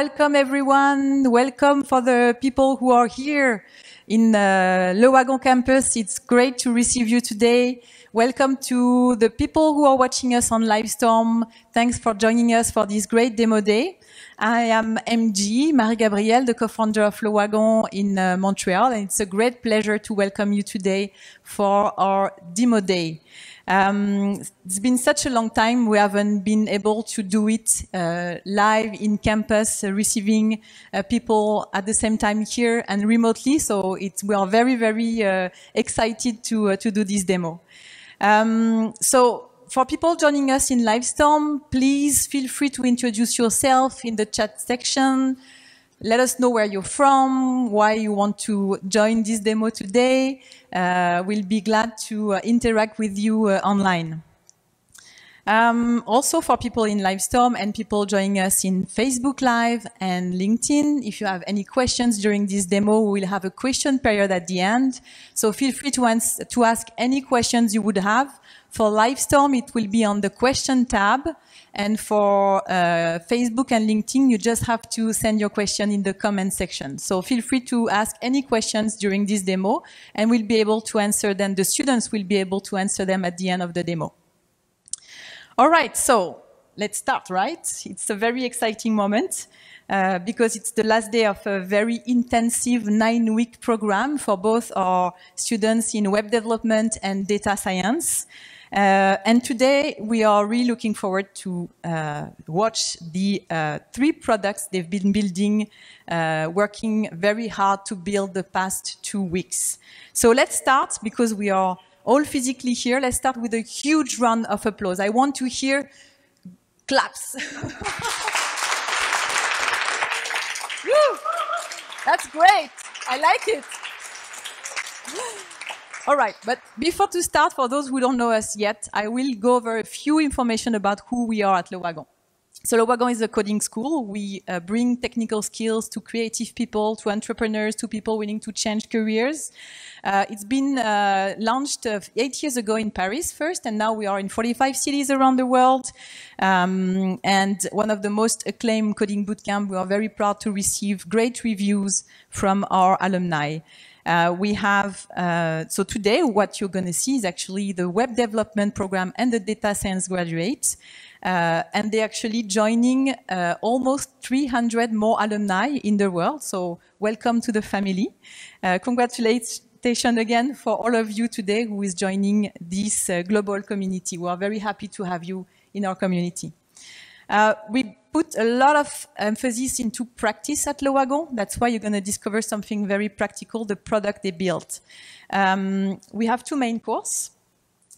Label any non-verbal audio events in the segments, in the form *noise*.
welcome everyone. Welcome for the people who are here in uh, Le Wagon campus. It's great to receive you today. Welcome to the people who are watching us on Livestorm. Thanks for joining us for this great demo day. I am MG, Marie-Gabrielle, the co-founder of Le Wagon in uh, Montreal, and it's a great pleasure to welcome you today for our demo day. Um, it's been such a long time we haven't been able to do it uh, live in campus, uh, receiving uh, people at the same time here and remotely. So we are very, very uh, excited to, uh, to do this demo. Um, so for people joining us in Livestorm, please feel free to introduce yourself in the chat section. Let us know where you're from, why you want to join this demo today. Uh, we'll be glad to uh, interact with you uh, online. Um, also for people in Livestorm and people joining us in Facebook Live and LinkedIn, if you have any questions during this demo, we'll have a question period at the end. So feel free to, to ask any questions you would have. For Livestorm, it will be on the question tab. And for uh, Facebook and LinkedIn, you just have to send your question in the comment section. So feel free to ask any questions during this demo, and we'll be able to answer them. The students will be able to answer them at the end of the demo. All right, so let's start, right? It's a very exciting moment. Uh, because it's the last day of a very intensive nine-week program for both our students in web development and data science. Uh, and today we are really looking forward to uh, watch the uh, three products they've been building, working very hard to build the past two weeks. So let's start because we are all physically here. Let's start with a huge round of applause. I want to hear claps. *laughs* That's great. I like it. All right, but before to start, for those who don't know us yet, I will go over a few information about who we are at Le Wagon. So Le Wagon is a coding school. We uh, bring technical skills to creative people, to entrepreneurs, to people willing to change careers. Uh, it's been uh, launched uh, eight years ago in Paris first, and now we are in 45 cities around the world. Um, and one of the most acclaimed coding bootcamp. We are very proud to receive great reviews from our alumni. Uh, we have, uh, so today what you're going to see is actually the web development program and the data science graduates. Uh, and they're actually joining uh, almost 300 more alumni in the world. So welcome to the family. Uh, congratulations again for all of you today who is joining this global community. We are very happy to have you in our community. Uh, we put a lot of emphasis into practice at Le Wagon. That's why you're going to discover something very practical, the product they built. Um, we have two main courses.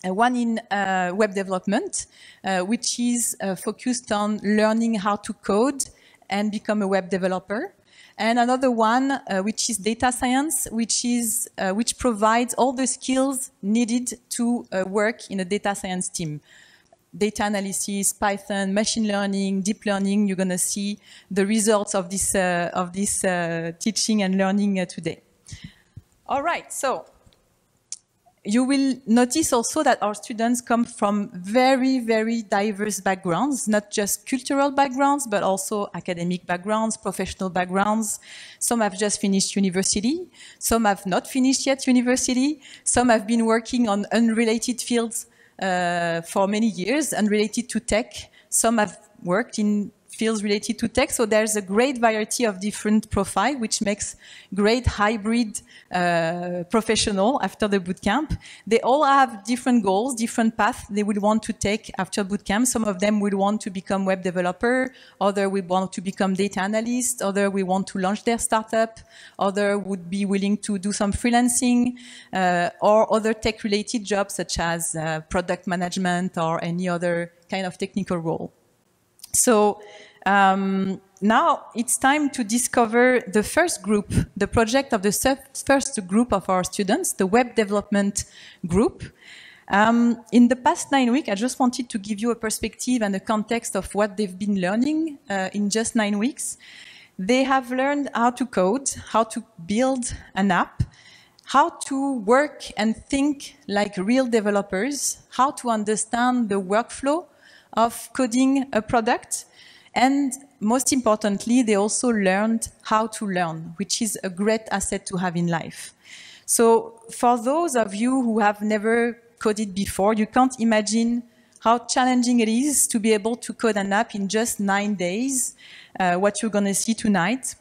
Uh, one in uh, web development, uh, which is uh, focused on learning how to code and become a web developer. And another one, uh, which is data science, which, is, uh, which provides all the skills needed to work in a data science team data analysis, Python, machine learning, deep learning, you're going to see the results of this, uh, of this uh, teaching and learning uh, today. All right, so you will notice also that our students come from very, very diverse backgrounds, not just cultural backgrounds, but also academic backgrounds, professional backgrounds. Some have just finished university. Some have not finished yet university. Some have been working on unrelated fields Uh, for many years and related to tech. Some have worked in fields related to tech. So there's a great variety of different profile, which makes great hybrid uh, professional after the bootcamp. They all have different goals, different paths they would want to take after bootcamp. Some of them would want to become web developer, other would want to become data analyst, other we want to launch their startup, other would be willing to do some freelancing, uh, or other tech related jobs such as uh, product management or any other kind of technical role. So um, now it's time to discover the first group, the project of the first group of our students, the web development group. Um, in the past nine weeks, I just wanted to give you a perspective and a context of what they've been learning uh, in just nine weeks. They have learned how to code, how to build an app, how to work and think like real developers, how to understand the workflow of coding a product. And most importantly, they also learned how to learn, which is a great asset to have in life. So for those of you who have never coded before, you can't imagine how challenging it is to be able to code an app in just nine days, uh, what you're going to see tonight.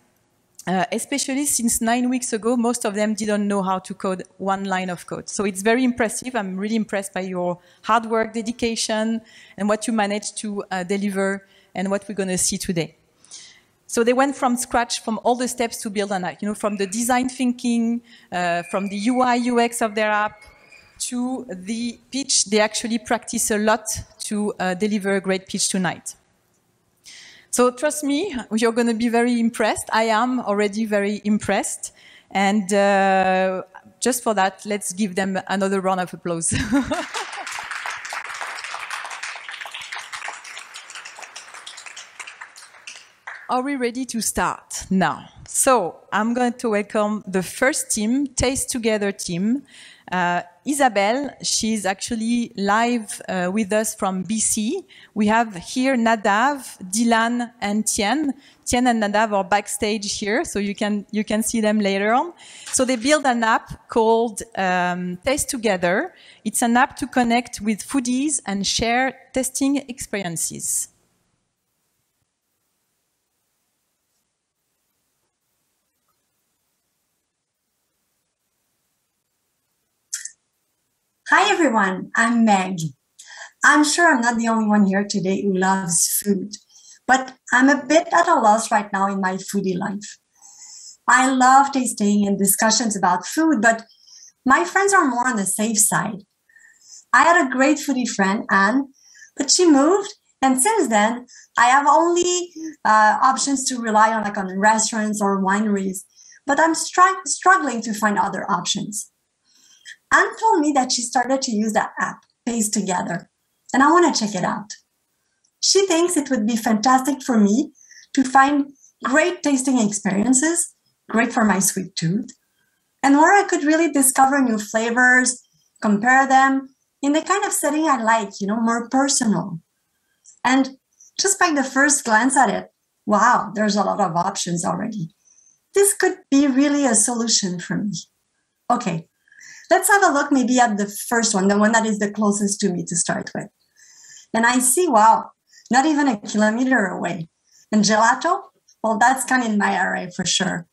Uh, especially since nine weeks ago, most of them didn't know how to code one line of code. So it's very impressive. I'm really impressed by your hard work, dedication, and what you managed to uh, deliver and what we're going to see today. So they went from scratch from all the steps to build an app, you know, from the design thinking, uh, from the UI, UX of their app, to the pitch. They actually practice a lot to uh, deliver a great pitch tonight. So trust me, you're going to be very impressed. I am already very impressed. And uh, just for that, let's give them another round of applause. *laughs* Are we ready to start now? So I'm going to welcome the first team, Tastogether team. Uh, Isabelle, she's actually live uh, with us from BC. We have here Nadav, Dylan, and Tien. Tien and Nadav are backstage here, so you can you can see them later on. So they built an app called um, Tastogether. It's an app to connect with foodies and share testing experiences. Hi, everyone. I'm Meg. I'm sure I'm not the only one here today who loves food, but I'm a bit at a loss right now in my foodie life. I love tasting and discussions about food, but my friends are more on the safe side. I had a great foodie friend, Anne, but she moved, and since then, I have only uh, options to rely on, like on restaurants or wineries. But I'm str- struggling to find other options. Anne told me that she started to use that app, Tastogether, and I want to check it out. She thinks it would be fantastic for me to find great tasting experiences, great for my sweet tooth, and where I could really discover new flavors, compare them in the kind of setting I like, you know, more personal. And just by the first glance at it, wow, there's a lot of options already. This could be really a solution for me. Okay, Let's have a look maybe at the first one, the one that is the closest to me to start with. And I see, wow, not even a kilometer away. And gelato, well, that's kind of in my area for sure.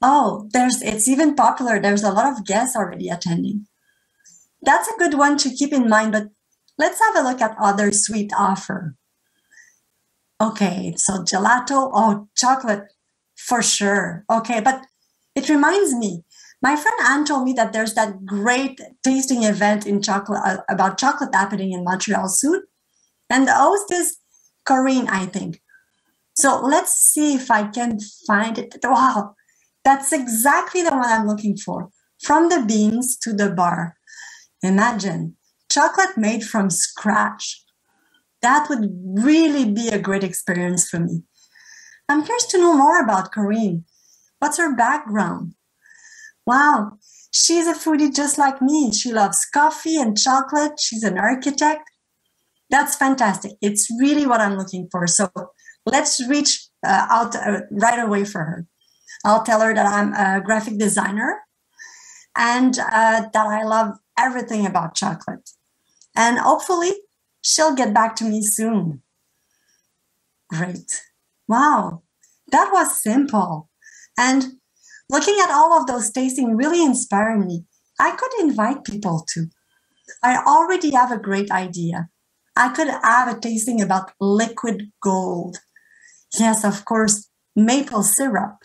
Oh, there's it's even popular. There's a lot of guests already attending. That's a good one to keep in mind, but let's have a look at other sweet offer. Okay, so gelato, oh, chocolate for sure. Okay, but it reminds me my friend Anne told me that there's that great tasting event in chocolate uh, about chocolate happening in Montreal soon, and the host is Corinne, I think. So let's see if I can find it. Wow, that's exactly the one I'm looking for. From the beans to the bar. Imagine chocolate made from scratch. That would really be a great experience for me. I'm curious to know more about Corinne. What's her background? Wow, she's a foodie just like me. She loves coffee and chocolate. She's an architect. That's fantastic. It's really what I'm looking for. So let's reach uh, out uh, right away for her. I'll tell her that I'm a graphic designer and uh, that I love everything about chocolate. And hopefully, she'll get back to me soon. Great. Wow, that was simple. And looking at all of those tasting really inspired me. I could invite people to. I already have a great idea. I could have a tasting about liquid gold. Yes, of course, maple syrup.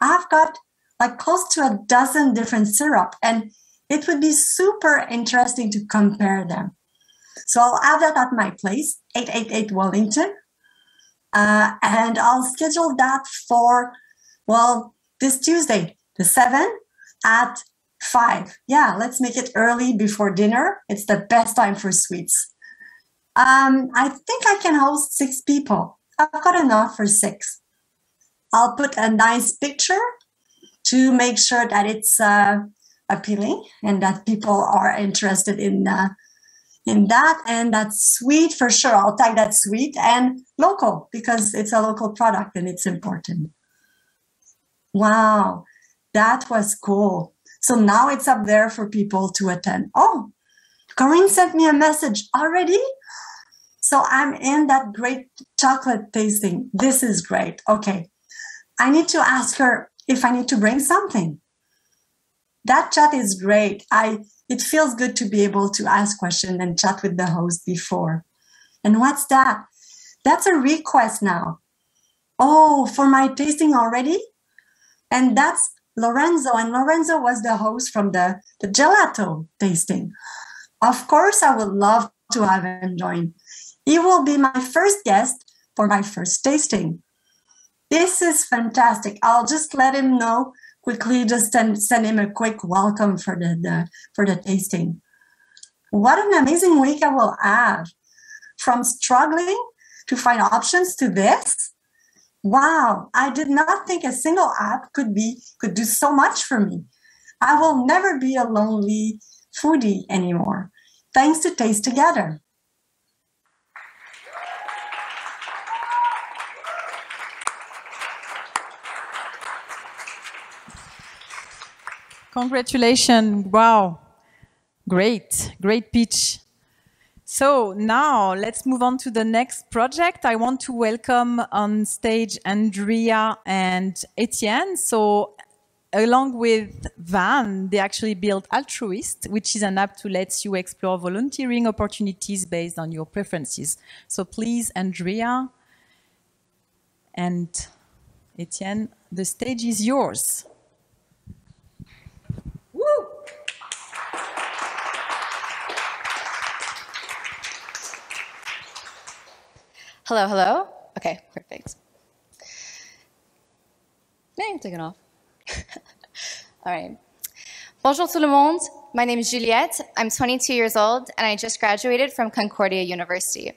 I've got like close to a dozen different syrup, and it would be super interesting to compare them. So I'll have that at my place, 888 Wellington. Uh, and I'll schedule that for, well, this Tuesday, the 7th at 5. Yeah, let's make it early before dinner. It's the best time for sweets. Um, I think I can host six people. I've got enough for six. I'll put a nice picture to make sure that it's uh, appealing and that people are interested in uh, in that and that's sweet for sure. I'll tag that sweet and local because it's a local product and it's important. Wow, that was cool. So now it's up there for people to attend. Oh, Corinne sent me a message already. So I'm in that great chocolate tasting. This is great. Okay. I need to ask her if I need to bring something. That chat is great. I it feels good to be able to ask questions and chat with the host before. And what's that? That's a request now. Oh, for my tasting already? And mm. that's Lorenzo. And Lorenzo was the host from the, the gelato tasting. Of course, I would love to have him join. He will be my first guest for my first tasting. This is fantastic. I'll just let him know quickly, just send, send him a quick welcome for the, the for the tasting. What an amazing week I will have. From struggling to find options to this. Wow, I did not think a single app could be could do so much for me. I will never be a lonely foodie anymore. Thanks to Tastogether. Congratulations. Wow. Great. Great pitch. So now let's move on to the next project. I want to welcome on stage Andrea and Etienne. So along with Van, they actually built Altrooist, which is an app to let you explore volunteering opportunities based on your preferences. So please, Andrea and Etienne, the stage is yours. Hello, hello. Okay, perfect. Yeah, I'm taking off. *laughs* All right. Bonjour tout le monde. My name is Juliette. I'm 22 years old, and I just graduated from Concordia University.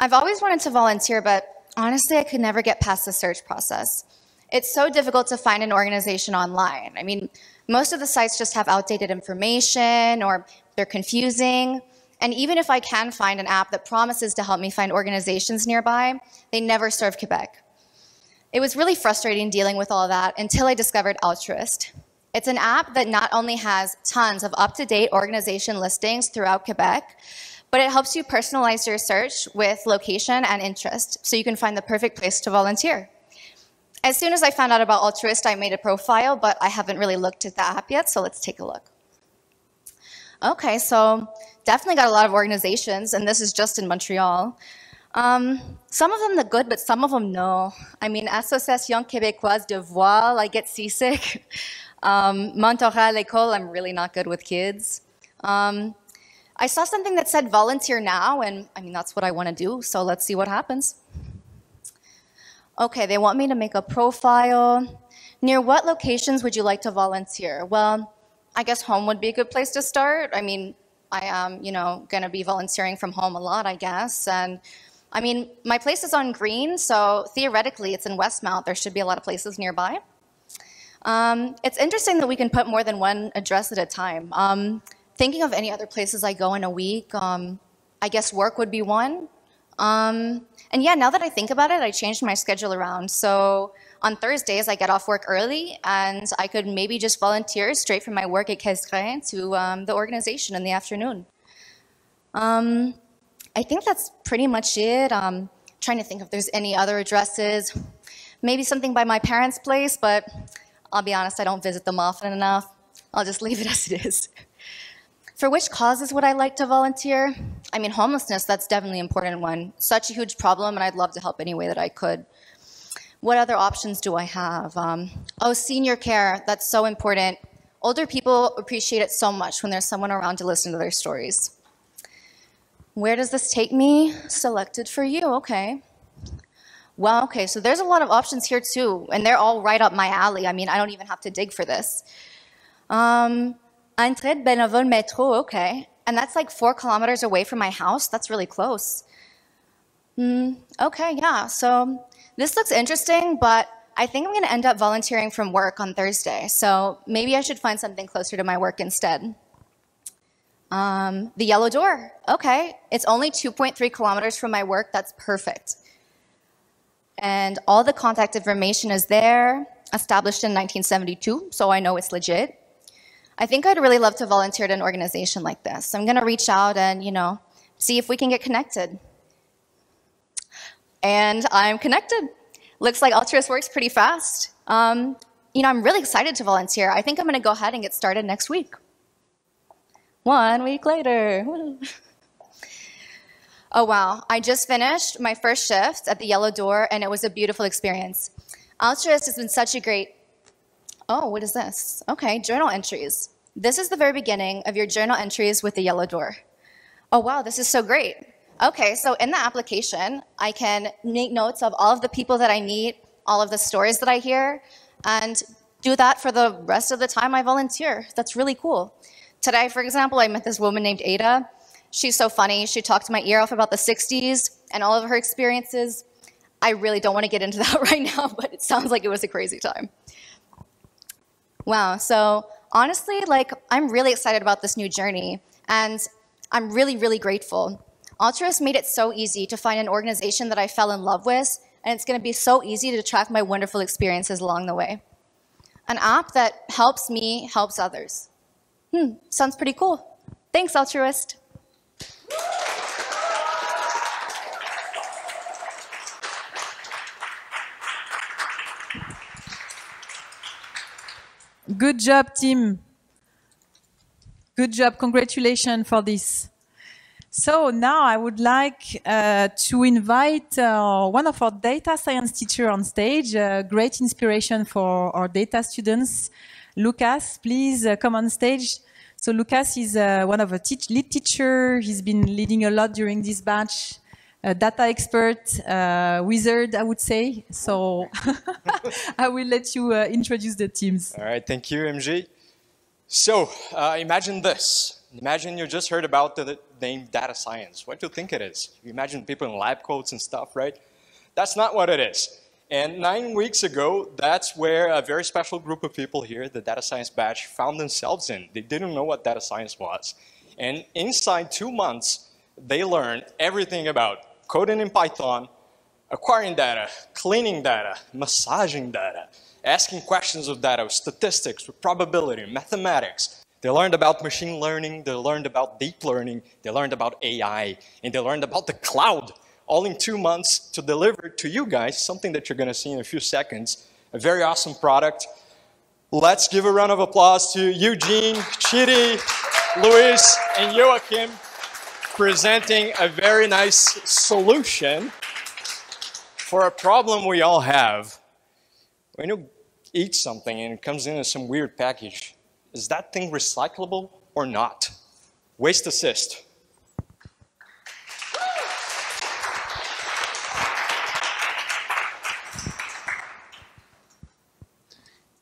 I've always wanted to volunteer, but honestly, I could never get past the search process. It's so difficult to find an organization online. I mean, most of the sites just have outdated information or they're confusing. And even if I can find an app that promises to help me find organizations nearby, they never serve Quebec. It was really frustrating dealing with all that until I discovered Altrooist. It's an app that not only has tons of up-to-date organization listings throughout Quebec, but it helps you personalize your search with location and interest so you can find the perfect place to volunteer. As soon as I found out about Altrooist, I made a profile, but I haven't really looked at the app yet, so let's take a look. Okay, so definitely got a lot of organizations, and this is just in Montreal. Um, some of them look good, but some of them no. I mean, Association Québécoise de Voile, I get seasick. *laughs* Um, Montreal École, I'm really not good with kids. Um, I saw something that said volunteer now, and I mean, that's what I want to do, so let's see what happens. Okay, they want me to make a profile. Near what locations would you like to volunteer? Well, I guess home would be a good place to start. I mean, I am, you know, going to be volunteering from home a lot, I guess. And I mean, my place is on Greene, so theoretically it's in Westmount. There should be a lot of places nearby. Um, it's interesting that we can put more than one address at a time. Um, thinking of any other places I go in a week, um, I guess work would be one. Um, and yeah, now that I think about it, I changed my schedule around. So on Thursdays, I get off work early and I could maybe just volunteer straight from my work at Questrain to um, the organization in the afternoon. Um, I think that's pretty much it. Um, trying to think if there's any other addresses. Maybe something by my parents' place, but I'll be honest, I don't visit them often enough. I'll just *laughs* leave it as it is. For which causes would I like to volunteer? I mean, homelessness, that's definitely an important one. Such a huge problem, and I'd love to help any way that I could. What other options do I have? Um, oh, senior care, that's so important. Older people appreciate it so much when there's someone around to listen to their stories. Where does this take me? Selected for you, okay. Well, okay, so there's a lot of options here too, and they're all right up my alley. I mean, I don't even have to dig for this. Um, Entrée de Bénévole Métro, okay. And that's like four kilometers away from my house. That's really close. Mm, okay, yeah, so this looks interesting, but I think I'm going to end up volunteering from work on Thursday, so maybe I should find something closer to my work instead. Um, the yellow door. Okay, it's only 2.3 kilometers from my work. That's perfect. And all the contact information is there, established in 1972, so I know it's legit. I think I'd really love to volunteer at an organization like this. So I'm gonna reach out and, you know, see if we can get connected. And I'm connected. Looks like Altrooist works pretty fast. Um, you know, I'm really excited to volunteer. I think I'm gonna go ahead and get started next week. One week later. *laughs* oh wow, I just finished my first shift at the Yellow Door and it was a beautiful experience. Altrooist has been such a great Oh, what is this? Okay, journal entries. This is the very beginning of your journal entries with the yellow door. Oh, wow, this is so great. Okay, so in the application, I can make notes of all of the people that I meet, all of the stories that I hear, and do that for the rest of the time I volunteer. That's really cool. Today, for example, I met this woman named Ada. She's so funny. She talked my ear off about the 60s and all of her experiences. I really don't want to get into *laughs* that right now, but it sounds like it was a crazy time. Wow. So honestly, like I'm really excited about this new journey and I'm really, really grateful. Altrooist made it so easy to find an organization that I fell in love with, and it's going to be so easy to track my wonderful experiences along the way. An app that helps me helps others. Hmm, sounds pretty cool. Thanks, Altrooist. Good job, team. Good job. Congratulations for this. So now I would like uh, to invite uh, one of our data science teacher on stage, uh, great inspiration for our data students. Lucas, please uh, come on stage. So Lucas is uh, one of the teach lead teacher. He's been leading a lot during this batch a data expert, uh, wizard, I would say. So *laughs* I will let you introduce the teams. All right, thank you, MG. So imagine this. Imagine you just heard about the name data science. What do you think it is? You imagine people in lab coats and stuff, right? That's not what it is. And nine weeks ago, that's where a very special group of people here, the data science batch, found themselves in. They didn't know what data science was. And inside two months, they learned everything about coding in Python, acquiring data, cleaning data, massaging data, asking questions of data, with statistics, with probability, mathematics. They learned about machine learning, they learned about deep learning, they learned about AI, and they learned about the cloud, all in two months to deliver to you guys something that you're gonna see in a few seconds, a very awesome product. Let's give a round of applause to Eugene, Chidi, Luis, and Joachim presenting a very nice solution for a problem we all have. When you eat something and it comes in some weird package, is that thing recyclable or not? Waste assist.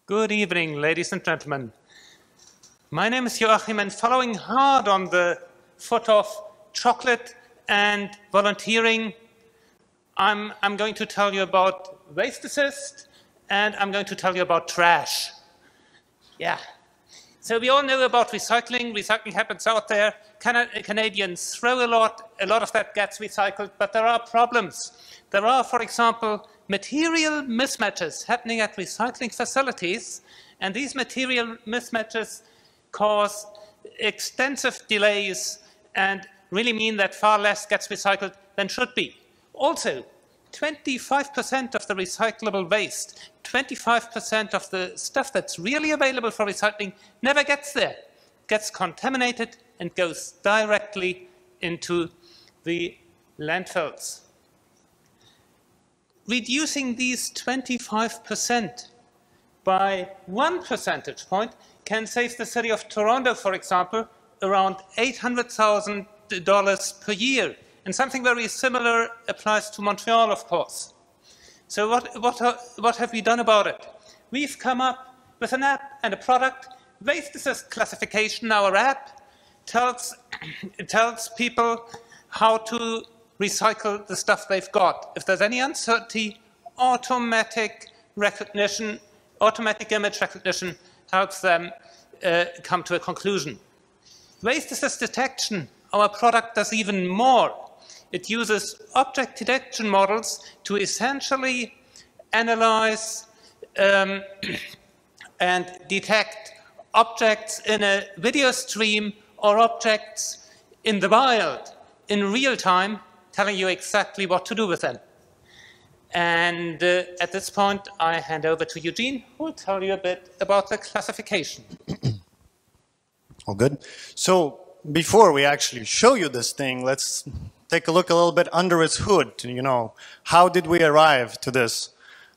Good evening, ladies and gentlemen. My name is Joachim, and following hard on the foot of chocolate and volunteering. I'm, I'm going to tell you about Waste Assist, and I'm going to tell you about trash. Yeah. So we all know about recycling. Recycling happens out there. Can Canadians throw a lot. A lot of that gets recycled, but there are problems. There are, for example, material mismatches happening at recycling facilities, and these material mismatches cause extensive delays and really mean that far less gets recycled than should be. Also, 25% of the recyclable waste, 25% of the stuff that's really available for recycling never gets there, gets contaminated and goes directly into the landfills. Reducing these 25% by one percentage point can save the city of Toronto, for example, around 800,000 dollars per year. And something very similar applies to Montreal, of course. So what, what, what have we done about it? We've come up with an app and a product. Waste Assist Classification, our app, tells, *clears throat* tells people how to recycle the stuff they've got. If there's any uncertainty, automatic recognition, automatic image recognition helps them uh, come to a conclusion. waste assist detection, our product does even more. It uses object detection models to essentially analyze um, *clears throat* and detect objects in a video stream or objects in the wild in real time, telling you exactly what to do with them. And uh, at this point, I hand over to Eugene, who will tell you a bit about the classification. All good. So before we actually show you this thing, let's take a look a little bit under its hood. To, you know, how did we arrive to this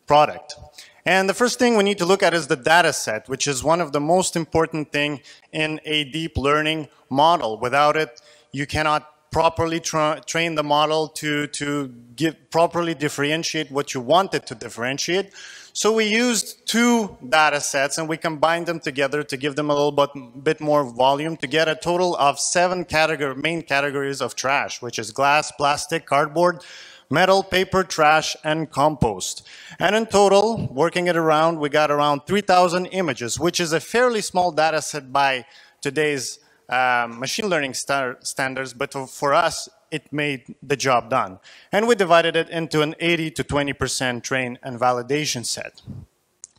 product? And the first thing we need to look at is the data set, which is one of the most important thing in a deep learning model. Without it, you cannot properly tra train the model to, to give, properly differentiate what you want it to differentiate. So we used two data sets and we combined them together to give them a little bit, bit more volume to get a total of seven category, main categories of trash, which is glass, plastic, cardboard, metal, paper, trash, and compost. And in total, working it around, we got around 3,000 images, which is a fairly small data set by today's um, machine learning standards, but for us, it made the job done. And we divided it into an 80 to 20% train and validation set.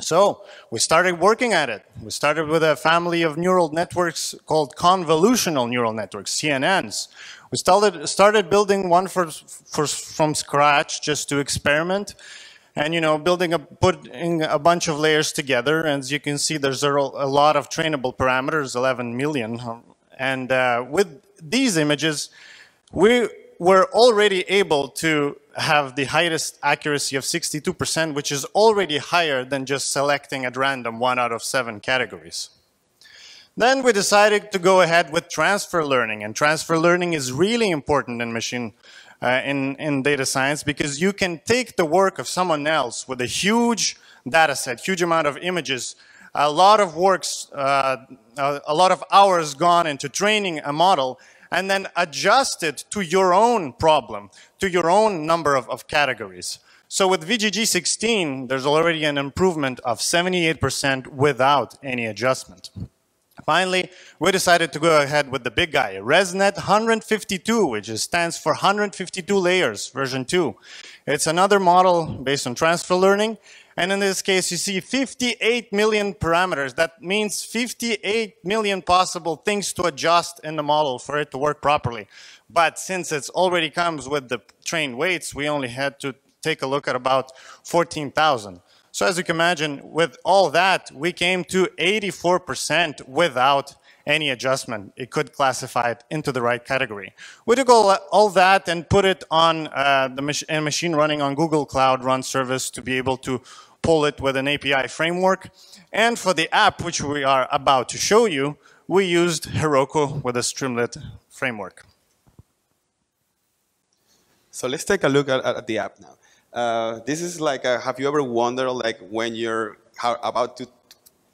So we started working at it. We started with a family of neural networks called convolutional neural networks, CNNs. We started, started building one for, for, from scratch just to experiment and you know building a putting a bunch of layers together and as you can see there's a, lot of trainable parameters 11 million and uh, with these images, we were already able to have the highest accuracy of 62%, which is already higher than just selecting at random one out of seven categories. Then we decided to go ahead with transfer learning, and transfer learning is really important in machine uh, in, in data science because you can take the work of someone else with a huge data set, huge amount of images, a lot of works, uh, a lot of hours gone into training a model and then adjust it to your own problem, to your own number of, of categories. So with VGG16, there's already an improvement of 78% without any adjustment. Finally, we decided to go ahead with the big guy, ResNet 152, which stands for 152 layers, version 2. It's another model based on transfer learning, and in this case, you see 58 million parameters. That means 58 million possible things to adjust in the model for it to work properly. But since it already comes with the trained weights, we only had to take a look at about 14,000. So as you can imagine, with all that, we came to 84% without any adjustment. It could classify it into the right category. We took all, all that and put it on uh, the mach machine running on Google Cloud Run service to be able to pull it with an API framework. And for the app, which we are about to show you, we used Heroku with a Streamlit framework. So let's take a look at, at the app now. Uh, this is like, a, have you ever wondered like when you're how, about to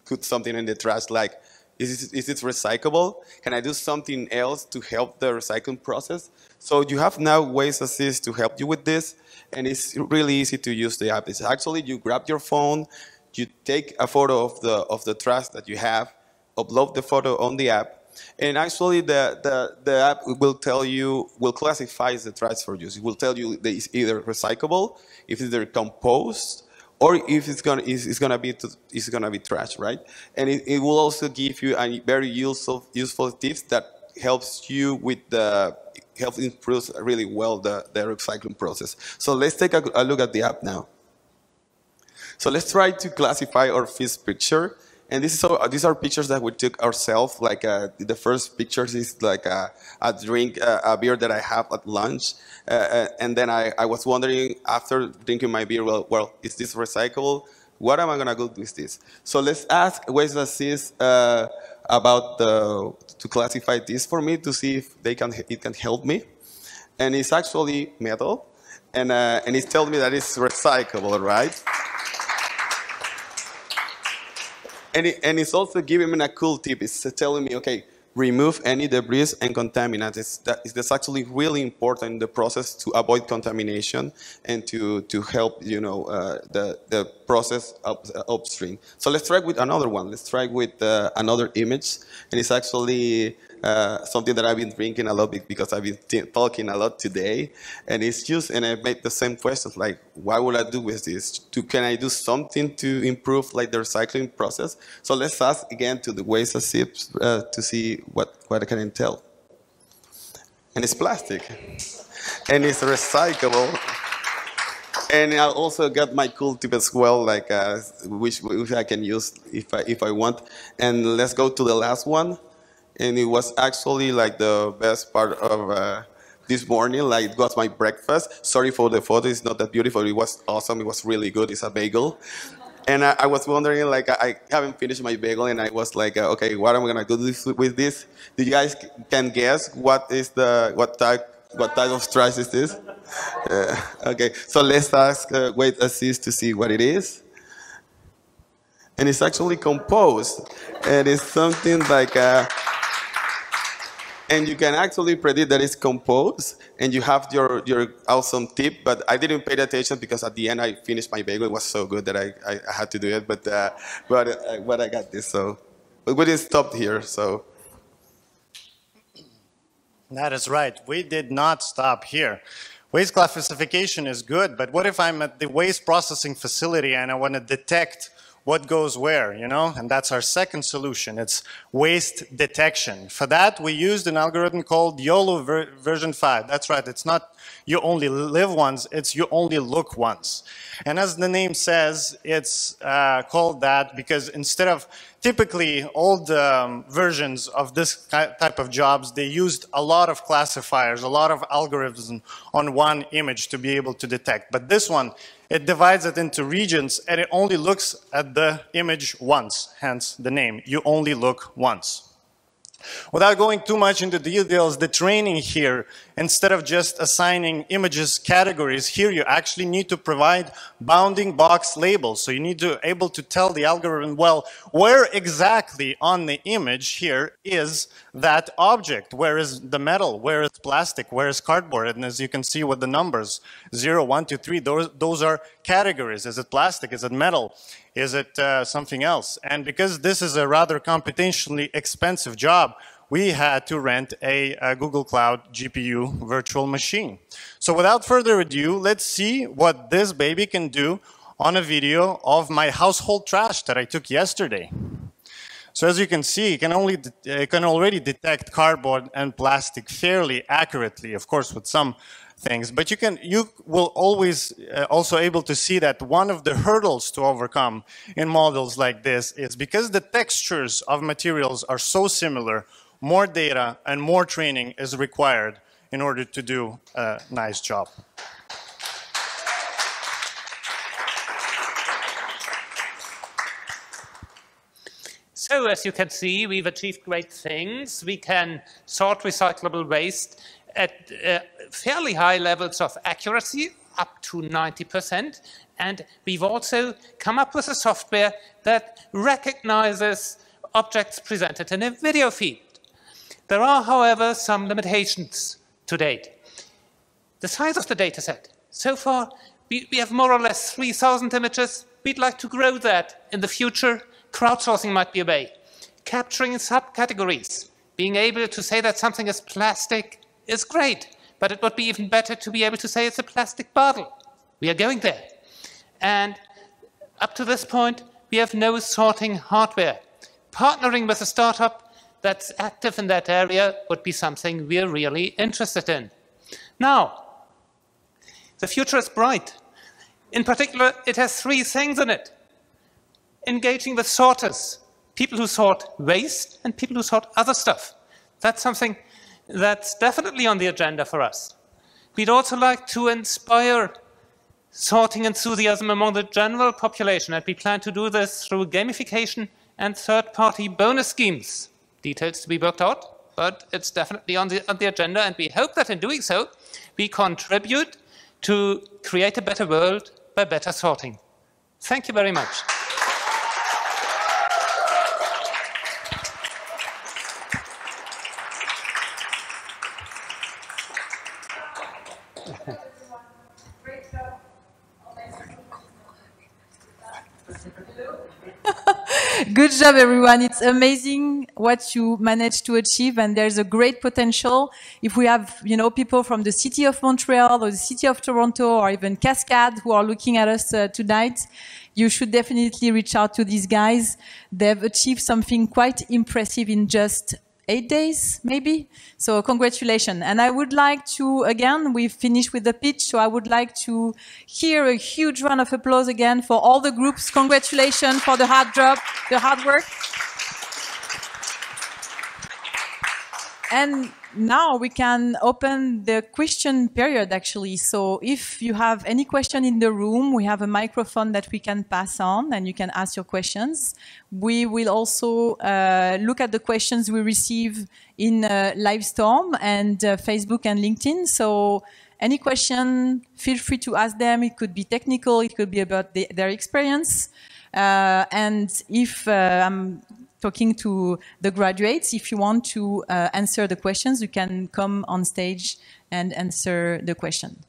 put something in the trash, like, is it, is it recyclable? Can I do something else to help the recycling process? So you have now Waste Assist to help you with this and it's really easy to use the app. It's actually you grab your phone, you take a photo of the of the trash that you have, upload the photo on the app, and actually the, the, the app will tell you, will classify the trash for you. It will tell you that it's either recyclable, if it's either compost, or if it's gonna it's, gonna be it's gonna be trash, right? And it, it will also give you a very useful useful tips that helps you with the helps improve really well the, the recycling process. So let's take a, a look at the app now. So let's try to classify our fish picture. And this is so, these are pictures that we took ourselves. Like uh, the first pictures is like a, a drink, uh, a beer that I have at lunch. Uh, uh, and then I, I was wondering after drinking my beer, well, well, is this recyclable? What am I gonna do with this? So let's ask Waste Assist uh, about the, to classify this for me to see if they can, it can help me. And it's actually metal, and, uh, and it's telling me that it's recyclable, right? and, it, and it's also giving me a cool tip. It's telling me, okay, remove any debris and contaminants. It's, that, that's actually really important in the process to avoid contamination and to, to help you know, uh, the, the process up, uh, upstream. So let's try with another one. Let's try with uh, another image. And it's actually uh, something that I've been drinking a lot because I've been talking a lot today. And it's just, and I made the same questions like, what would I do with this? To, can I do something to improve like the recycling process? So let's ask again to the Waste Assist uh, to see what, what I can tell. And it's plastic. And it's recyclable. And I also got my cool tip as well, like uh, which, which I can use if I, if I want. And let's go to the last one. And it was actually like the best part of uh, this morning. Like it was my breakfast. Sorry for the photo; it's not that beautiful. It was awesome. It was really good. It's a bagel. And I, I was wondering, like, I, haven't finished my bagel, and I was like, uh, okay, what am I gonna do this, with this? Do you guys can guess what is the what type what type of trash is this? Uh, okay, so let's ask uh, Waste Assist to see what it is. And it's actually composed. And it's something like a, and you can actually predict that it's composed and you have your, your awesome tip, but I didn't pay attention because at the end I finished my bagel. It was so good that I, I, I had to do it, but, uh, but, uh, but I got this, so. But we didn't stop here, so. That is right. We did not stop here. Waste classification is good, but what if I'm at the waste processing facility and I want to detect what goes where, you know? And that's our second solution. It's waste detection. For that, we used an algorithm called YOLO ver version 5. That's right. It's not you only live once, it's you only look once. And as the name says, it's uh, called that because instead of typically old um, versions of this type of jobs, they used a lot of classifiers, a lot of algorithms on one image to be able to detect. But this one, it divides it into regions and it only looks at the image once, hence the name. You only look once. Without going too much into details, the training here, instead of just assigning images categories, here you actually need to provide bounding box labels. So you need to able to tell the algorithm, well, where exactly on the image here is that object? Where is the metal? Where is plastic? Where is cardboard? And as you can see with the numbers, 0, 1, 2, 3, those, those are categories. Is it plastic? Is it metal? Is it uh, something else? And because this is a rather computationally expensive job, we had to rent a, a, Google Cloud GPU virtual machine. So without further ado, let's see what this baby can do on a video of my household trash that I took yesterday. So as you can see, it can, only it can already detect cardboard and plastic fairly accurately, of course, with some things. But you can you will always uh, also able to see that one of the hurdles to overcome in models like this is because the textures of materials are so similar, more data and more training is required in order to do a nice job. So as you can see, we've achieved great things. We can sort recyclable waste at uh, fairly high levels of accuracy, up to 90%. And we've also come up with a software that recognizes objects presented in a video feed. There are, however, some limitations to date. The size of the dataset. So far, we, we have more or less 3,000 images. We'd like to grow that in the future. Crowdsourcing might be a way. Capturing subcategories. Being able to say that something is plastic is great, but it would be even better to be able to say it's a plastic bottle. We are going there. And up to this point, we have no sorting hardware. Partnering with a startup that's active in that area would be something we're really interested in. Now, the future is bright. In particular, it has three things in it. Engaging with sorters, people who sort waste and people who sort other stuff. That's something that's definitely on the agenda for us. We'd also like to inspire sorting enthusiasm among the general population, and we plan to do this through gamification and third-party bonus schemes. Details to be worked out, but it's definitely on the, on the agenda, and we hope that in doing so, we contribute to create a better world by better sorting. Thank you very much. *laughs* Good job, everyone. It's amazing what you managed to achieve, and there's a great potential. If we have, you know, people from the city of Montreal or the city of Toronto or even Cascade who are looking at us uh, tonight, you should definitely reach out to these guys. They've achieved something quite impressive in just eight days, maybe. So congratulations. And I would like to, again, we've finished with the pitch, so I would like to hear a huge round of applause again for all the groups. Congratulations for the hard job, the hard work. And now we can open the question period actually. So if you have any question in the room, we have a microphone that we can pass on and you can ask your questions. We will also uh, look at the questions we receive in uh, Livestorm and uh, Facebook and LinkedIn. So any question, feel free to ask them. It could be technical, it could be about the, their experience. Uh, and if uh, I'm talking to the graduates. If you want to uh, answer the questions, you can come on stage and answer the question.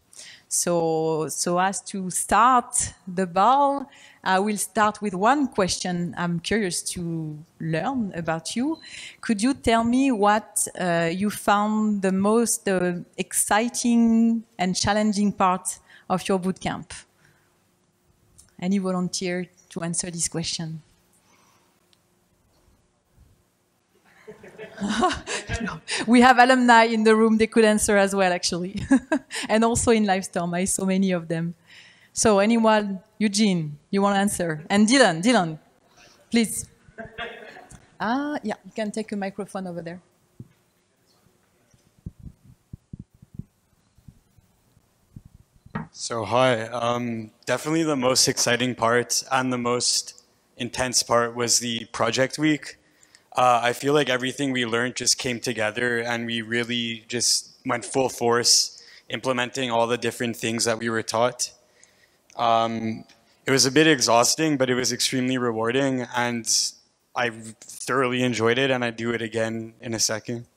So, so as to start the ball, I will start with one question I'm curious to learn about you. Could you tell me what uh, you found the most uh, exciting and challenging part of your bootcamp? Any volunteer to answer this question? *laughs* we have alumni in the room. They could answer as well, actually. *laughs* and also in Livestorm, I saw many of them. So anyone, Eugene, you want to answer? And Dylan, Dylan, please. Ah, yeah, you can take a microphone over there. So hi, um, definitely the most exciting part and the most intense part was the project week. Uh, I feel like everything we learned just came together and we really just went full force implementing all the different things that we were taught. Um, it was a bit exhausting, but it was extremely rewarding and I thoroughly enjoyed it and I'd do it again in a second.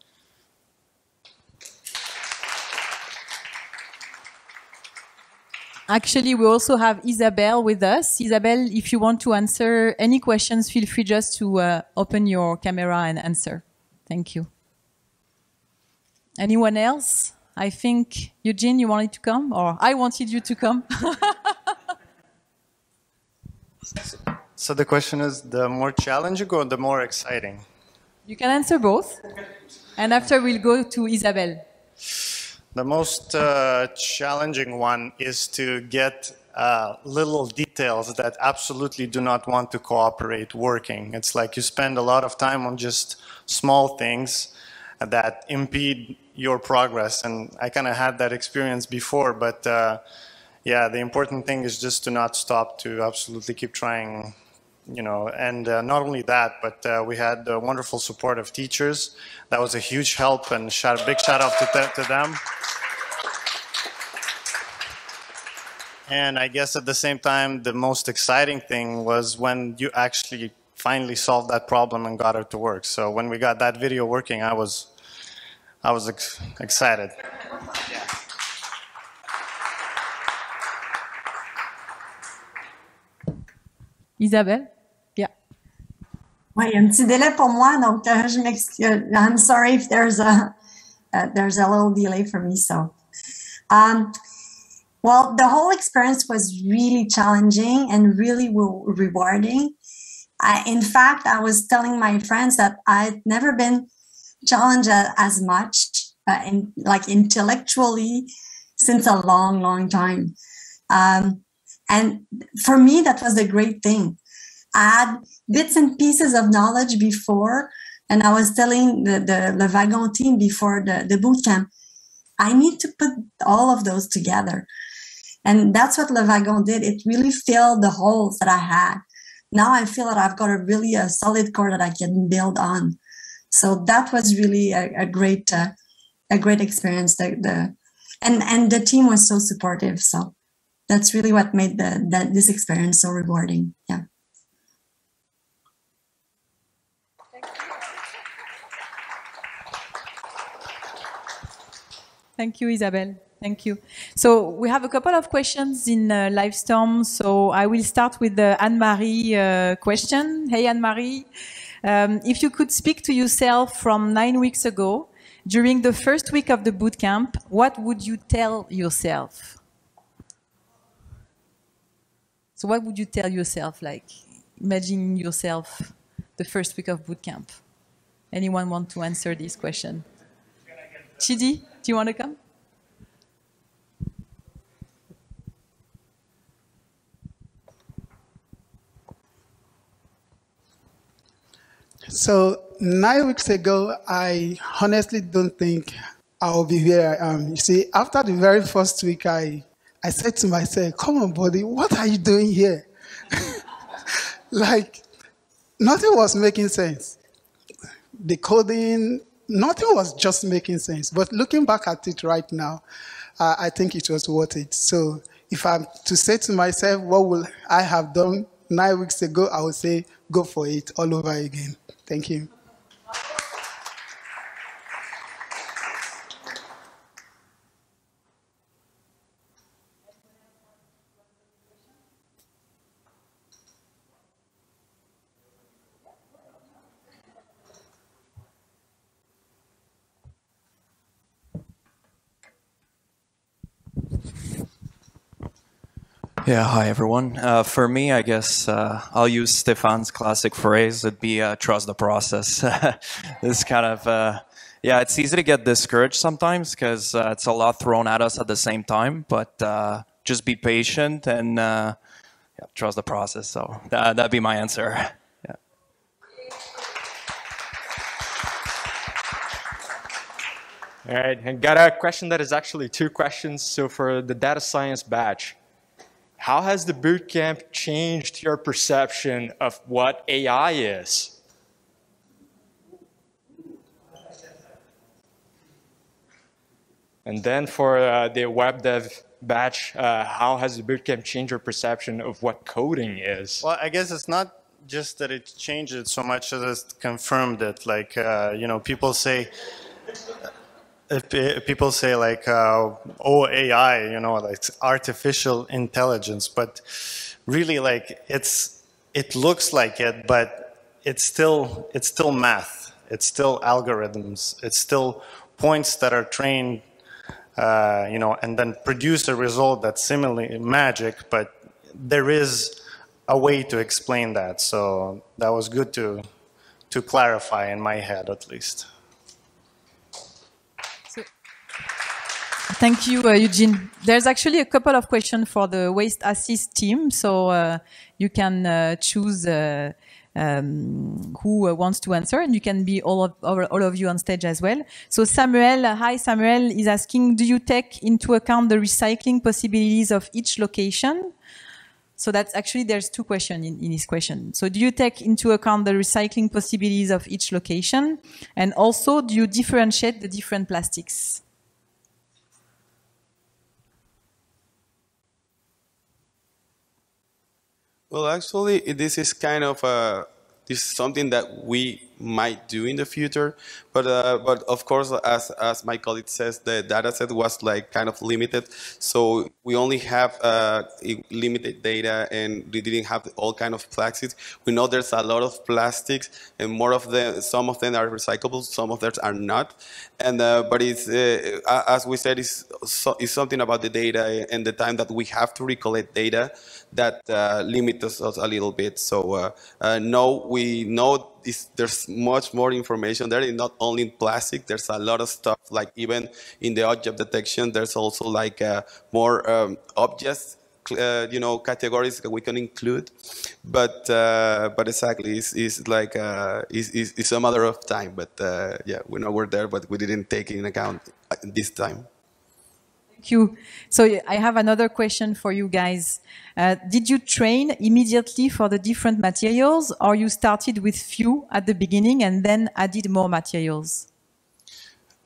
Actually, we also have Isabel with us. Isabel, if you want to answer any questions, feel free just to uh, open your camera and answer. Thank you. Anyone else? I think, Eugene, you wanted to come? Or I wanted you to come? *laughs* so the question is the more challenging or the more exciting? You can answer both. And after we'll go to Isabel. The most uh, challenging one is to get uh, little details that absolutely do not want to cooperate working. It's like you spend a lot of time on just small things that impede your progress. And I kind of had that experience before, but uh, yeah, the important thing is just to not stop, to absolutely keep trying you know, and uh, not only that, but uh, we had the wonderful support of teachers. That was a huge help, and shout, big shout out to, th to them. And I guess at the same time, the most exciting thing was when you actually finally solved that problem and got it to work. So when we got that video working, I was, I was ex excited. Yeah. Isabelle? Oui, un petit délai pour moi, donc uh, je m'excuse. I'm sorry if there's a uh, there's a little delay for me. So, um, well, the whole experience was really challenging and really rewarding. I, in fact, I was telling my friends that I'd never been challenged as much, uh, in, like intellectually, since a long, long time. Um, and for me, that was a great thing I had bits and pieces of knowledge before. And I was telling the, the Le Wagon team before the, the boot camp, I need to put all of those together. And that's what Le Wagon did. It really filled the holes that I had. Now I feel that I've got a really a solid core that I can build on. So that was really a, a great uh, a great experience. The, the and and the team was so supportive. So that's really what made the that this experience so rewarding. Yeah. Thank you. Thank you, Isabel. Thank you. So we have a couple of questions in uh, Livestorm. So I will start with the Anne-Marie uh, question. Hey, Anne-Marie. Um, if you could speak to yourself from nine weeks ago, during the first week of the bootcamp, what would you tell yourself? So what would you tell yourself, like imagine yourself the first week of bootcamp? Anyone want to answer this question? Chidi, do you want to come? So nine weeks ago, I honestly don't think I'll be where I am. You see, after the very first week, I, I said to myself, come on, buddy, what are you doing here? *laughs* like, nothing was making sense. The coding, nothing was just making sense. But looking back at it right now, uh, I think it was worth it. So if I'm to say to myself, what will I have done nine weeks ago, I would say, go for it all over again. Thank you. Yeah, hi everyone. Uh, for me, I guess uh, I'll use Stefan's classic phrase. It'd be uh, trust the process. *laughs* this kind of, uh, yeah, it's easy to get discouraged sometimes because uh, it's a lot thrown at us at the same time. But uh, just be patient and yeah, trust the process. So that, that'd be my answer. *laughs* Yeah. All right, and got a question that is actually two questions. So for the data science batch, how has the bootcamp changed your perception of what AI is? And then for uh, the web dev batch, uh, how has the bootcamp changed your perception of what coding is? Well, I guess it's not just that it changed it so much as it's confirmed it. Like, uh, you know, people say, if people say like, uh, oh, AI, you know, like artificial intelligence, but really like it's, it looks like it, but it's still, it's still math. It's still algorithms. It's still points that are trained, uh, you know, and then produce a result that's similarly magic, but there is a way to explain that. So that was good to, to clarify in my head at least. Thank you, uh, Eugene. There's actually a couple of questions for the Waste Assist team, so uh, you can uh, choose uh, um, who uh, wants to answer, and you can be all of, all of you on stage as well. So Samuel, uh, hi Samuel, is asking, do you take into account the recycling possibilities of each location? So that's actually, there's two questions in, in his question. So do you take into account the recycling possibilities of each location? And also, do you differentiate the different plastics? Well, actually, this is kind of a this is something that we might do in the future, but uh, but of course, as as my colleague says, the data set was like kind of limited, so we only have uh, limited data, and we didn't have all kind of plastics. We know there's a lot of plastics, and more of them, some of them are recyclable, some of them are not, and uh, but it's uh, as we said, it's, so, it's something about the data and the time that we have to recollect data that uh, limits us a little bit. So uh, no, we know there's much more information there, not only in plastic, there's a lot of stuff, like even in the object detection, there's also like uh, more um, objects uh, you know categories that we can include. But uh, but exactly it's, it's like uh, it's, it's, a matter of time but uh, yeah we know we're there but we didn't take it in account this time you. So I have another question for you guys. Uh, did you train immediately for the different materials or you started with few at the beginning and then added more materials?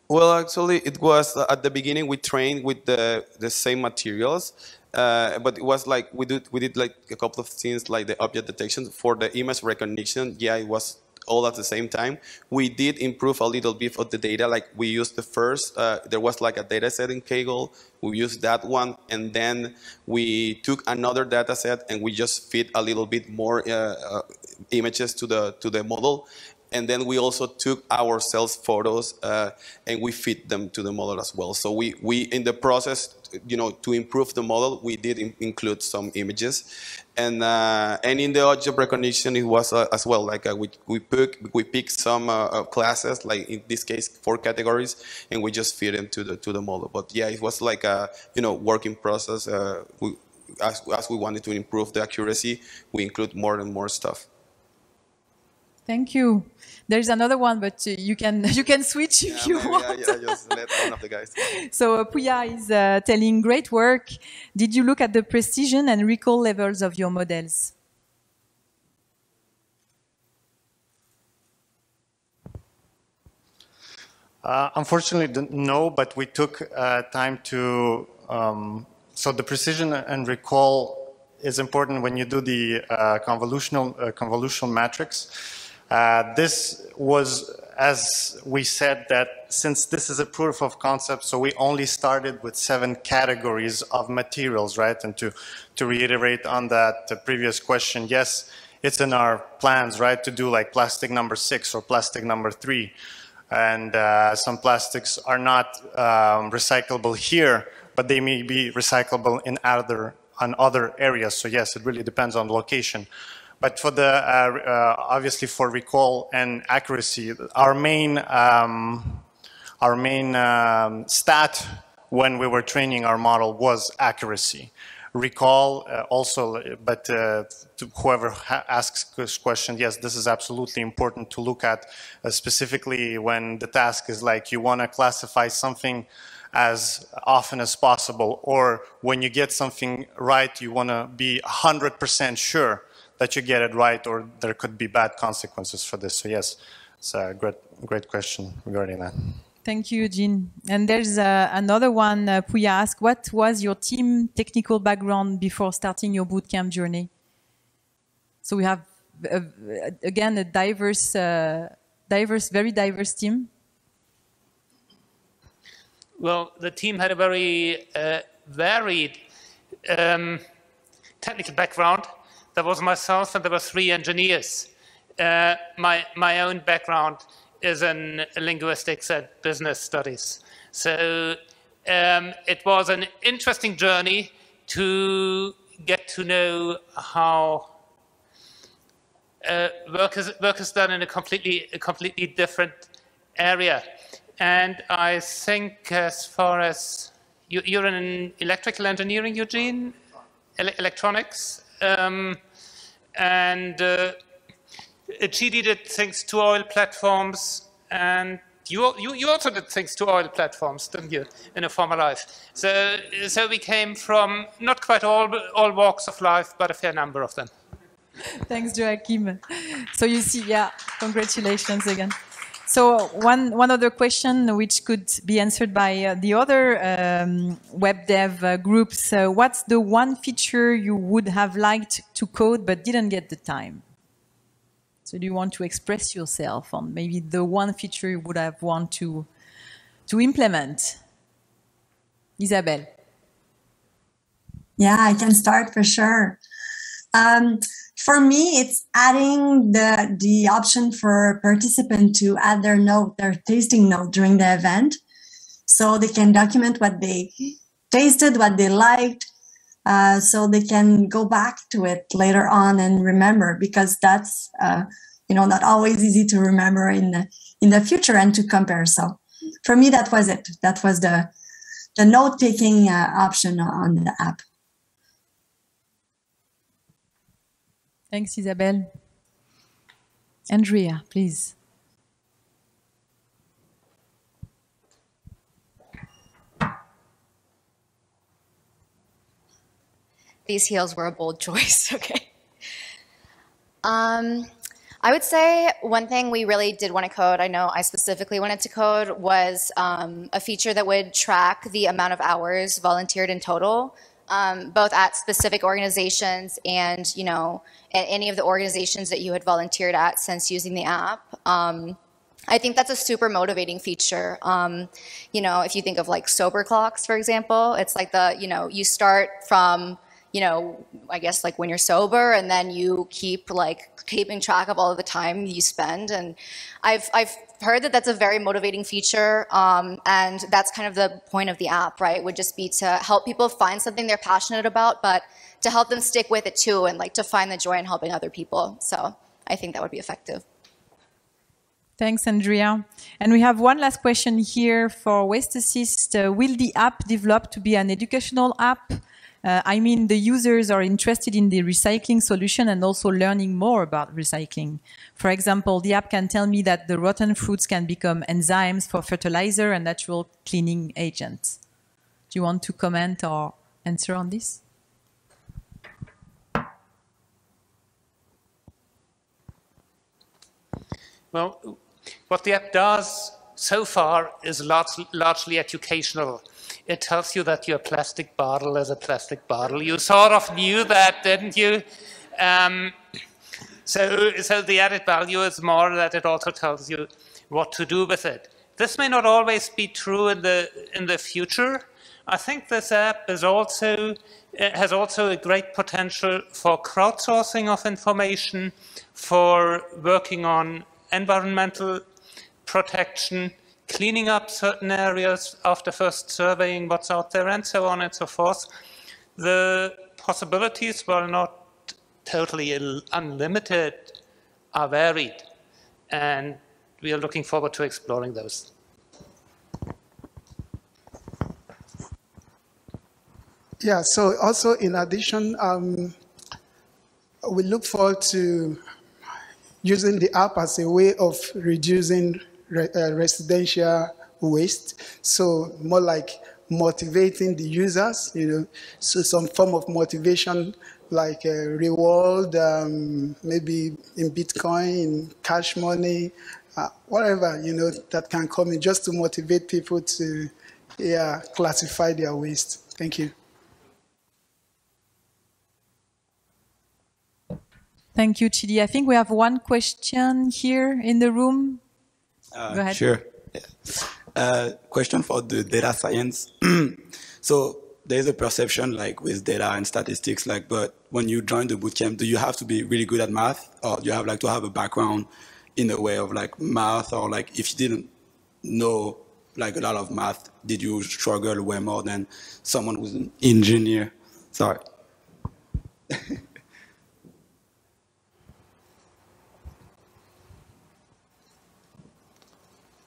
Well, actually, it was uh, at the beginning we trained with the, the same materials, uh, but it was like we did we did like a couple of things like the object detection for the image recognition. Yeah, it was all at the same time. We did improve a little bit of the data. Like we used the first, uh, there was like a data set in Kaggle. We used that one, and then we took another data set and we just fit a little bit more uh, uh, images to the to the model. And then we also took ourselves photos uh, and we fit them to the model as well. So we, we in the process, you know, to improve the model, we did in include some images. And, uh, and in the object recognition, it was uh, as well, like uh, we, we, pick, we picked some uh, uh, classes, like in this case, four categories, and we just fit them to the, to the model. But yeah, it was like a, you know, working process. we, as, as we wanted to improve the accuracy, we include more and more stuff. Thank you. There's another one, but uh, you can *laughs* you can switch yeah, if you maybe, want. Yeah, yeah, just let one of the guys. *laughs* so uh, Puya is uh, telling great work. Did you look at the precision and recall levels of your models? Uh, unfortunately, no, but we took uh, time to. Um, so the precision and recall is important when you do the uh, convolutional convolutional matrix. This was, as we said, that since this is a proof of concept, so we only started with seven categories of materials, right? And to to reiterate on that previous question, yes, it's in our plans, right, to do like plastic number six or plastic number three and uh, some plastics are not um, recyclable here, but they may be recyclable in other on other areas. So yes, it really depends on location. But for the uh, uh, obviously for recall and accuracy, our main um, our main um, stat when we were training our model was accuracy. Recall uh, also, but uh, to whoever asks this question, yes, this is absolutely important to look at, uh, specifically when the task is like you want to classify something as often as possible, or when you get something right, you want to be 100% sure that you get it right, or there could be bad consequences for this. So yes, it's a great, great question regarding that. Thank you, Eugene. And there's uh, another one, uh, Puya asked, what was your team technical background before starting your bootcamp journey? So we have, uh, again, a diverse, uh, diverse, very diverse team. Well, the team had a very uh, varied um, technical background. There was myself and there were three engineers. Uh, my, my own background is in linguistics and business studies. So um, it was an interesting journey to get to know how uh, work, is, work is done in a completely, a completely different area. And I think as far as you, are in electrical engineering, Eugene, Ele electronics, um, and uh, she did things to oil platforms, and you, you, you also did things to oil platforms, didn't you, in a former life? So, so we came from not quite all, all walks of life, but a fair number of them. Thanks, Joachim. So you see, yeah, congratulations again. So one, one other question which could be answered by uh, the other um, web dev uh, groups. Uh, what's the one feature you would have liked to code but didn't get the time? So do you want to express yourself on maybe the one feature you would have want to, to implement? Isabelle. Yeah, I can start for sure. Um, for me, it's adding the the option for participant to add their note, their tasting note during the event, so they can document what they tasted, what they liked, uh, so they can go back to it later on and remember because that's uh, you know not always easy to remember in the in the future and to compare. So for me that was it. That was the the note taking uh, option on the app thanks isabelle. Andrea please. These heels were a bold *laughs* choice, okay. Um, I would say one thing we really did want to code, I know I specifically wanted to code, was um, a feature that would track the amount of hours volunteered in total um, both at specific organizations and, you know, at any of the organizations that you had volunteered at since using the app. Um, I think that's a super motivating feature. Um, you know, if you think of like sober clocks, for example, it's like the, you know, you start from, you know, I guess like when you're sober and then you keep like keeping track of all of the time you spend. And I've, I've heard that that's a very motivating feature. Um, and that's kind of the point of the app, right? Would just be to help people find something they're passionate about, but to help them stick with it too and like to find the joy in helping other people. So I think that would be effective. Thanks, Andrea. And we have one last question here for Waste Assist. Uh, will the app develop to be an educational app? Uh, I mean, the users are interested in the recycling solution and also learning more about recycling. For example, the app can tell me that the rotten fruits can become enzymes for fertilizer and natural cleaning agents. Do you want to comment or answer on this? Well, what the app does so far is large, largely educational. It tells you that your plastic bottle is a plastic bottle. You sort of knew that, didn't you? Um, so, so the added value is more that it also tells you what to do with it. This may not always be true in the in the future. I think this app is also has also a great potential for crowdsourcing of information, for working on environmental protection, cleaning up certain areas after first surveying what's out there, and so on and so forth. The possibilities, while not totally unlimited, are varied, and we are looking forward to exploring those. Yeah, so also in addition, um, we look forward to using the app as a way of reducing re uh, residential waste. So more like motivating the users, you know, so some form of motivation like a reward, um, maybe in Bitcoin, in cash money, uh, whatever, you know, that can come in just to motivate people to, yeah, classify their waste. Thank you. Thank you, Chidi. I think we have one question here in the room. Uh, Go ahead. Sure. Yeah. Uh, question for the data science. *clears throat* so there's a perception like with data and statistics, like, but when you join the bootcamp, do you have to be really good at math or do you have like to have a background in the way of like math or like if you didn't know like a lot of math, did you struggle way more than someone who's an engineer? Sorry. *laughs*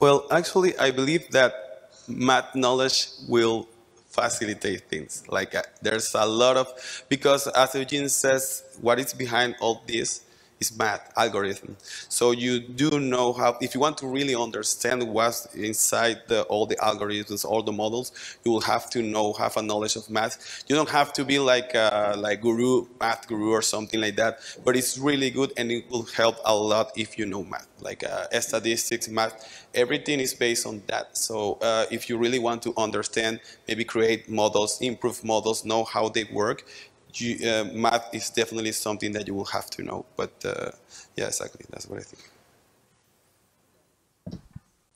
Well, actually, I believe that math knowledge will facilitate things. Like uh, there's a lot of, because as Eugene says, what is behind all this is math, algorithm. So you do know how, if you want to really understand what's inside the, all the algorithms, all the models, you will have to know, have a knowledge of math. You don't have to be like a, like guru, math guru or something like that, but it's really good and it will help a lot if you know math, like uh, statistics, math, everything is based on that. So uh, if you really want to understand, maybe create models, improve models, know how they work, you, uh, math is definitely something that you will have to know. But uh, yeah, exactly. That's what I think.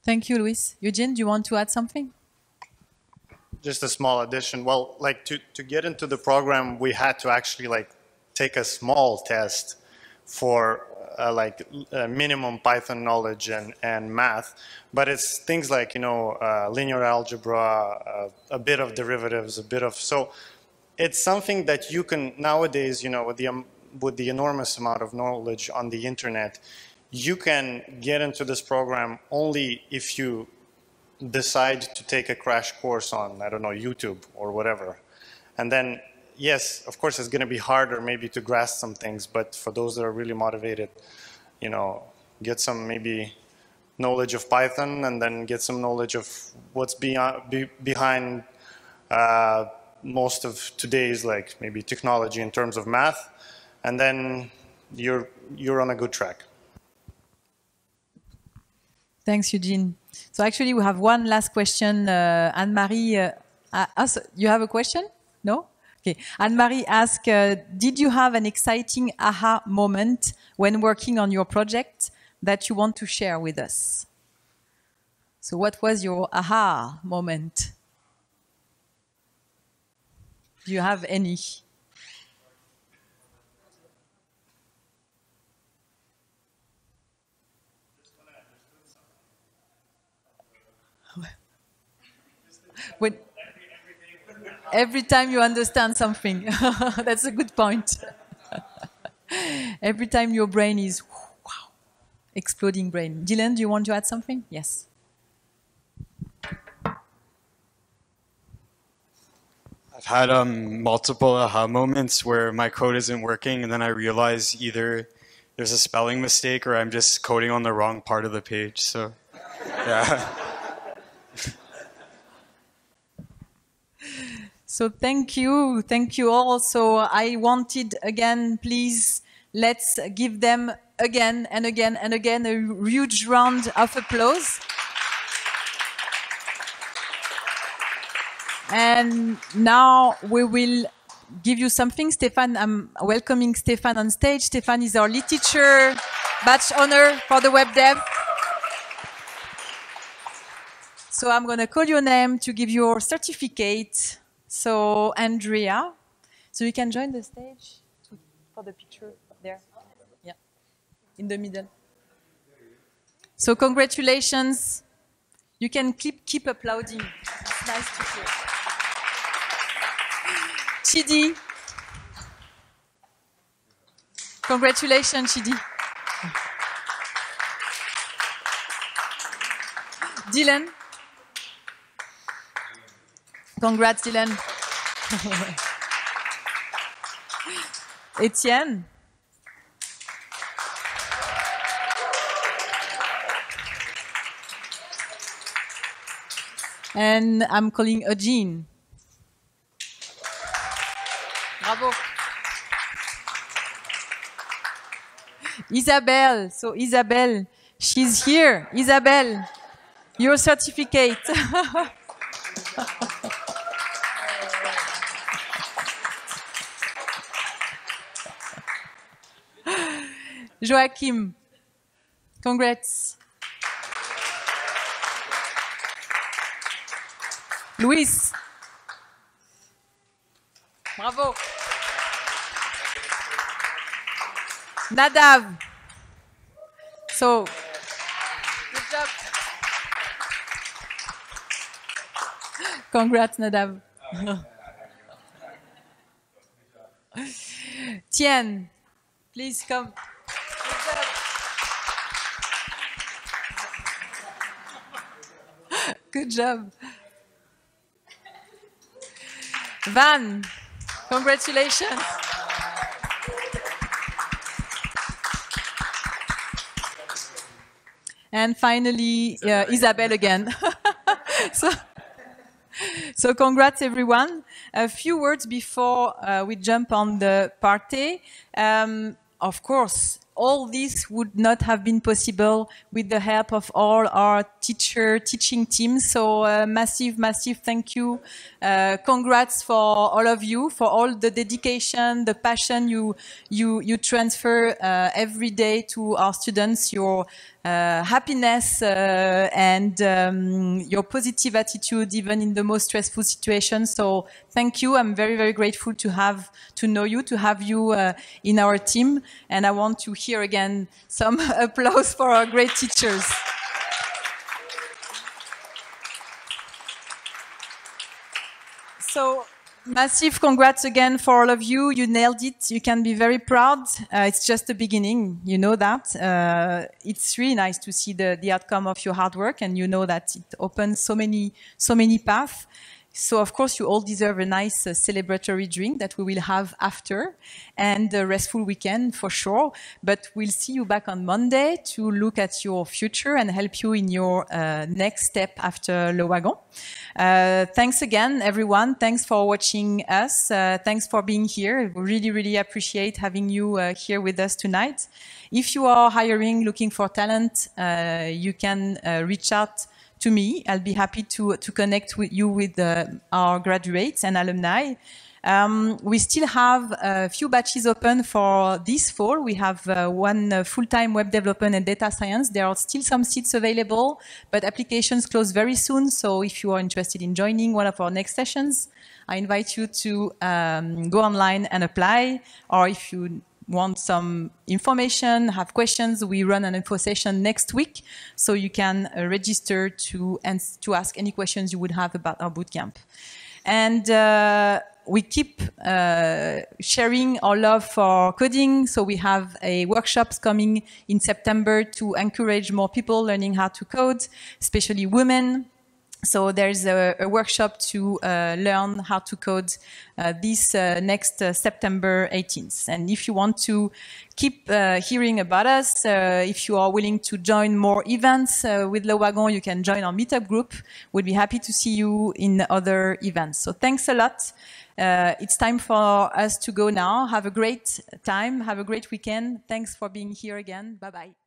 Thank you, Luis. Eugene, do you want to add something? Just a small addition. Well, like to, to get into the program, we had to actually like take a small test for uh, like uh, minimum Python knowledge and, and math, but it's things like, you know, uh, linear algebra, uh, a bit of derivatives, a bit of, so it's something that you can nowadays, you know, with the, um, with the enormous amount of knowledge on the internet, you can get into this program only if you decide to take a crash course on, I don't know, YouTube or whatever. And then, yes, of course, it's going to be harder maybe to grasp some things, but for those that are really motivated, you know, get some maybe knowledge of Python and then get some knowledge of what's be, behind uh, most of today's like maybe technology in terms of math, and then you're you're on a good track. Thanks, Eugene. So actually, we have one last question. Uh, Anne-Marie, uh, uh, you have a question? No? Okay. Anne-Marie asked, uh, did you have an exciting aha moment when working on your project that you want to share with us? So what was your aha moment? Do you have any? when every time you understand something *laughs* that's a good point. *laughs* Every time your brain is wow, exploding brain. Dylan do you want to add something? Yes I've had um, multiple aha moments where my code isn't working, and then I realize either there's a spelling mistake or I'm just coding on the wrong part of the page. So, yeah. *laughs* So thank you, thank you all. So I wanted again, please, let's give them again and again and again a huge round of applause. And now we will give you something. Stefan, I'm welcoming Stefan on stage. Stefan is our teacher, batch honor for the web dev. So I'm going to call your name to give your certificate. So Andrea, so you can join the stage to, for the picture there. Yeah, in the middle. So congratulations. You can keep keep applauding. It's nice to hear. Chidi. Congratulations, Chidi. Dylan. Congrats, Dylan. Etienne. And I'm calling Eugene. Bravo. Isabel. So Isabel, she's here. Isabel, your certificate. *laughs* Joachim, congrats. Luis. Bravo. Nadav. So, good job. Congrats, Nadav. Tien, please come. Good job. Van, congratulations. And finally, uh, Isabel again. *laughs* so, so congrats everyone. A few words before uh, we jump on the party. Um, of course, all this would not have been possible with the help of all our teacher teaching teams. So uh, massive, massive thank you. Uh, congrats for all of you for all the dedication, the passion you you you transfer uh, every day to our students. Your uh, happiness uh, and um, your positive attitude even in the most stressful situations. So thank you. I'm very, very grateful to have, to know you, to have you uh, in our team. And I want to hear again some *laughs* applause for our great teachers. So Massive congrats again for all of you. You nailed it. You can be very proud. Uh, it's just the beginning. You know that. Uh, it's really nice to see the, the outcome of your hard work and you know that it opens so many, so many paths. So of course you all deserve a nice uh, celebratory drink that we will have after and a restful weekend for sure. But we'll see you back on Monday to look at your future and help you in your uh, next step after Le Wagon. Uh, thanks again, everyone. Thanks for watching us. Uh, thanks for being here. We really, really appreciate having you uh, here with us tonight. If you are hiring, looking for talent, uh, you can reach out to me. I'll be happy to, to connect with you with uh, our graduates and alumni. Um, we still have a few batches open for this fall. We have uh, one uh, full-time web development and data science. There are still some seats available, but applications close very soon. So if you are interested in joining one of our next sessions, I invite you to um, go online and apply. Or if you want some information, have questions, we run an info session next week, so you can uh, register to, to ask any questions you would have about our bootcamp. And uh, we keep uh, sharing our love for coding. So we have a workshops coming in September to encourage more people learning how to code, especially women. So there's a, a workshop to uh, learn how to code uh, this uh, next uh, September 18th. And if you want to keep uh, hearing about us, uh, if you are willing to join more events with Le Wagon, you can join our meetup group. We'd be happy to see you in other events. So thanks a lot. it's time for us to go now. Have a great time. Have a great weekend. Thanks for being here again. Bye-bye.